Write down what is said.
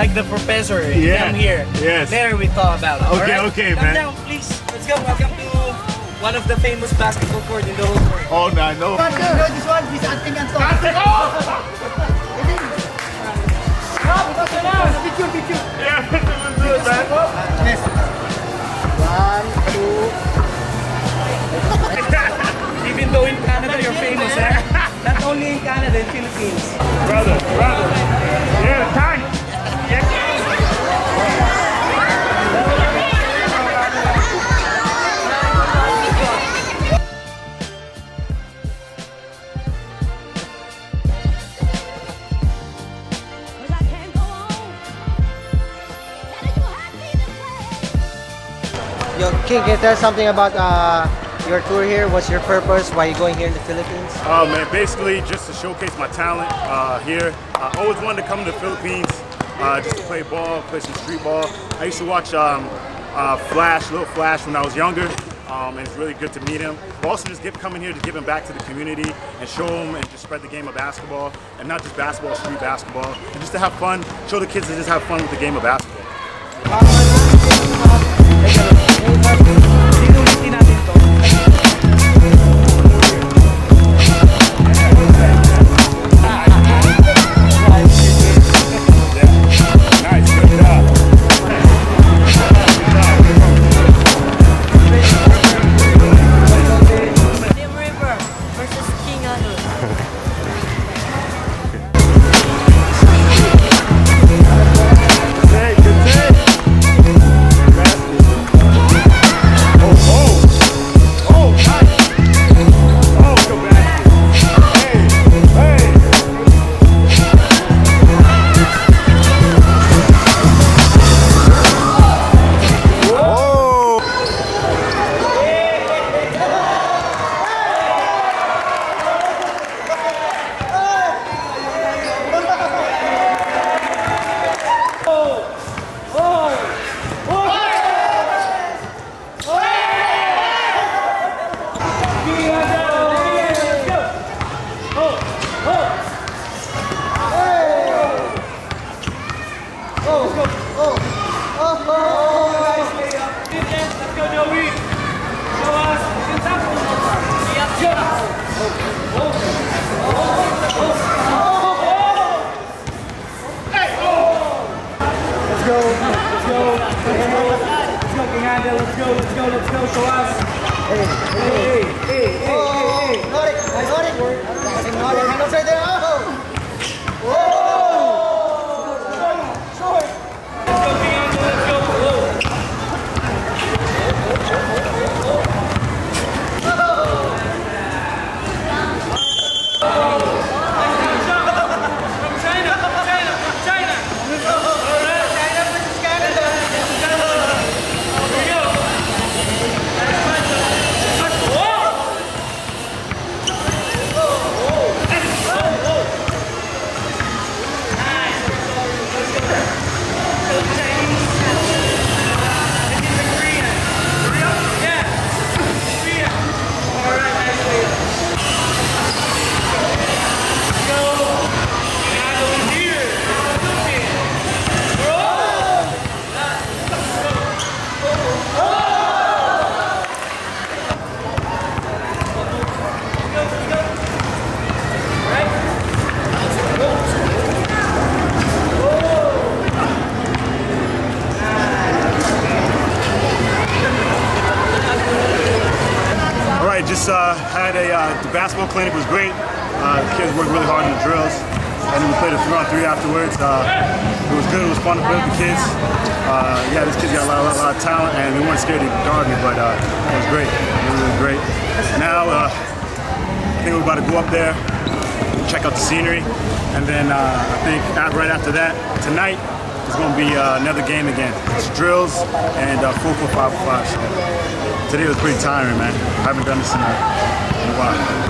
like the professor. Yeah. Come here. Yes. Later we talk about it. Okay, alright? okay, Come man. down, please. Let's go. Welcome to one of the famous basketball court in the whole world. Oh, no, I know. You know this one? This acting and talk. Picture, picture. Yeah, let's do it, man. Yes. One, two. Even though in Canada you're famous, eh? Not only in Canada, in Philippines. Brother, brother. Yeah, time. Yeah. Yo, King, can you tell us something about uh, your tour here? What's your purpose? Why are you going here in the Philippines? Oh man, basically just to showcase my talent uh, here. I always wanted to come to the Philippines uh, just to play ball, play some street ball. I used to watch um, uh, Flash, Little Flash when I was younger. Um, and it's really good to meet him. But also just give, coming here to give him back to the community and show him and just spread the game of basketball and not just basketball, street basketball, and just to have fun, show the kids to just have fun with the game of basketball. Let's go. Let's go. Let's go. Let's go. Let's go. Show us. Hey, hey, hey. The basketball clinic was great. Uh, the kids worked really hard in the drills, and then we played a three on three afterwards. Uh, it was good. It was fun to play with the kids. Uh, yeah, these kids got a lot, a lot of talent, and they weren't scared to guard me, but uh, it was great. It was really great. Now uh, I think we're about to go up there, check out the scenery, and then uh, I think right after that tonight is going to be uh, another game again. It's drills and uh, four four five five. So today was pretty tiring, man. I haven't done this in a, in a while.